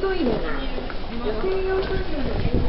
トイレが女性用トイレの